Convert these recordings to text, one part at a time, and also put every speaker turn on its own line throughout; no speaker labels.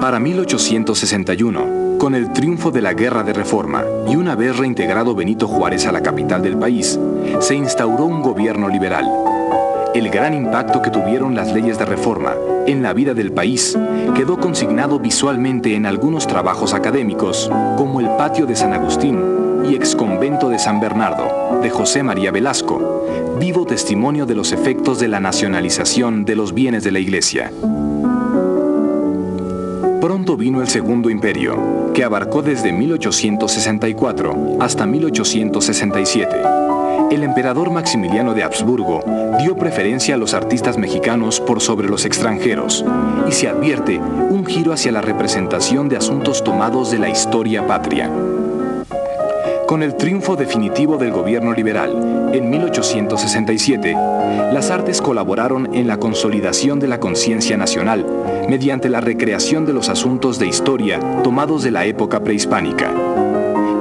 Para 1861, con el triunfo de la Guerra de Reforma y una vez reintegrado Benito Juárez a la capital del país, se instauró un gobierno liberal. El gran impacto que tuvieron las leyes de reforma en la vida del país quedó consignado visualmente en algunos trabajos académicos, como el Patio de San Agustín y Exconvento de San Bernardo, de José María Velasco, vivo testimonio de los efectos de la nacionalización de los bienes de la Iglesia. Pronto vino el Segundo Imperio, que abarcó desde 1864 hasta 1867. El emperador Maximiliano de Habsburgo dio preferencia a los artistas mexicanos por sobre los extranjeros y se advierte un giro hacia la representación de asuntos tomados de la historia patria. Con el triunfo definitivo del gobierno liberal en 1867, las artes colaboraron en la consolidación de la conciencia nacional mediante la recreación de los asuntos de historia tomados de la época prehispánica.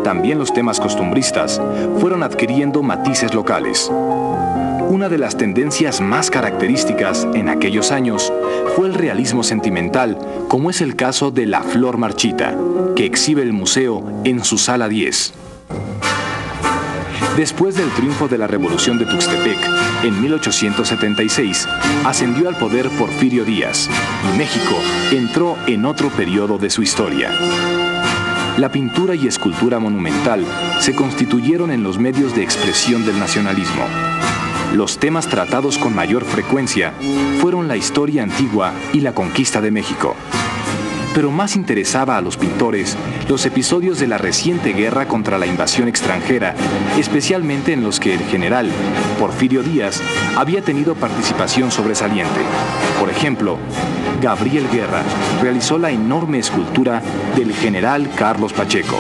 También los temas costumbristas fueron adquiriendo matices locales. Una de las tendencias más características en aquellos años fue el realismo sentimental, como es el caso de La Flor Marchita, que exhibe el museo en su sala 10. Después del triunfo de la Revolución de Tuxtepec, en 1876, ascendió al poder Porfirio Díaz y México entró en otro periodo de su historia. La pintura y escultura monumental se constituyeron en los medios de expresión del nacionalismo. Los temas tratados con mayor frecuencia fueron la historia antigua y la conquista de México pero más interesaba a los pintores los episodios de la reciente guerra contra la invasión extranjera, especialmente en los que el general Porfirio Díaz había tenido participación sobresaliente. Por ejemplo, Gabriel Guerra realizó la enorme escultura del general Carlos Pacheco,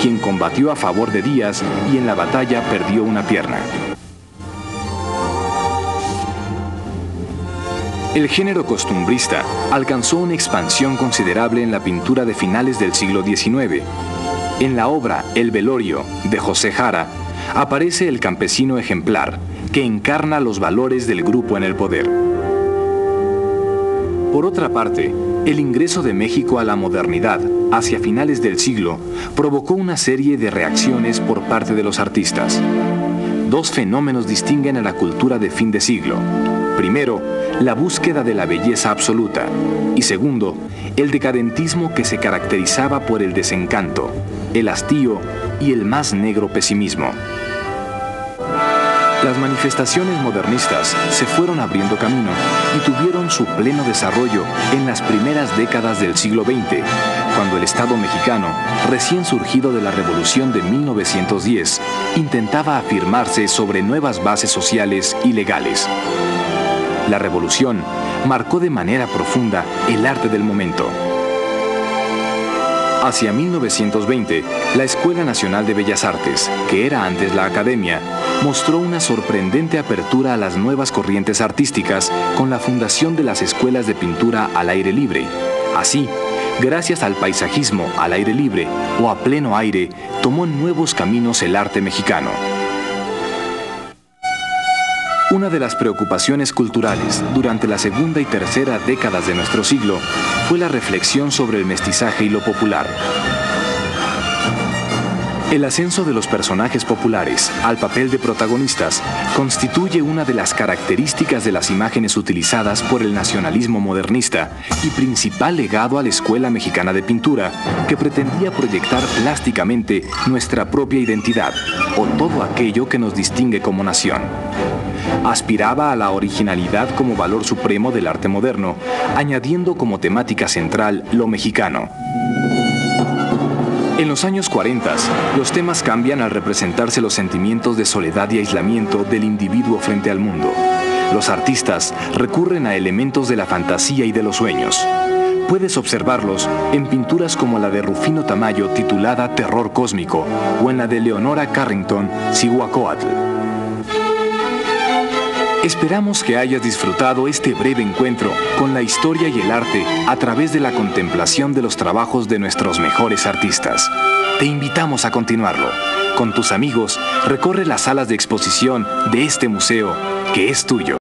quien combatió a favor de Díaz y en la batalla perdió una pierna. El género costumbrista alcanzó una expansión considerable en la pintura de finales del siglo XIX. En la obra El velorio de José Jara aparece el campesino ejemplar que encarna los valores del grupo en el poder. Por otra parte, el ingreso de México a la modernidad hacia finales del siglo provocó una serie de reacciones por parte de los artistas. Dos fenómenos distinguen a la cultura de fin de siglo. Primero, la búsqueda de la belleza absoluta y segundo, el decadentismo que se caracterizaba por el desencanto, el hastío y el más negro pesimismo. Las manifestaciones modernistas se fueron abriendo camino y tuvieron su pleno desarrollo en las primeras décadas del siglo XX, cuando el Estado mexicano, recién surgido de la Revolución de 1910, intentaba afirmarse sobre nuevas bases sociales y legales. La revolución marcó de manera profunda el arte del momento. Hacia 1920, la Escuela Nacional de Bellas Artes, que era antes la Academia, mostró una sorprendente apertura a las nuevas corrientes artísticas con la fundación de las escuelas de pintura al aire libre. Así, gracias al paisajismo al aire libre o a pleno aire, tomó nuevos caminos el arte mexicano. Una de las preocupaciones culturales durante la segunda y tercera décadas de nuestro siglo fue la reflexión sobre el mestizaje y lo popular. El ascenso de los personajes populares al papel de protagonistas constituye una de las características de las imágenes utilizadas por el nacionalismo modernista y principal legado a la Escuela Mexicana de Pintura, que pretendía proyectar plásticamente nuestra propia identidad o todo aquello que nos distingue como nación aspiraba a la originalidad como valor supremo del arte moderno, añadiendo como temática central lo mexicano. En los años 40, los temas cambian al representarse los sentimientos de soledad y aislamiento del individuo frente al mundo. Los artistas recurren a elementos de la fantasía y de los sueños. Puedes observarlos en pinturas como la de Rufino Tamayo titulada Terror Cósmico o en la de Leonora Carrington, Cihuacóatl. Esperamos que hayas disfrutado este breve encuentro con la historia y el arte a través de la contemplación de los trabajos de nuestros mejores artistas. Te invitamos a continuarlo. Con tus amigos, recorre las salas de exposición de este museo que es tuyo.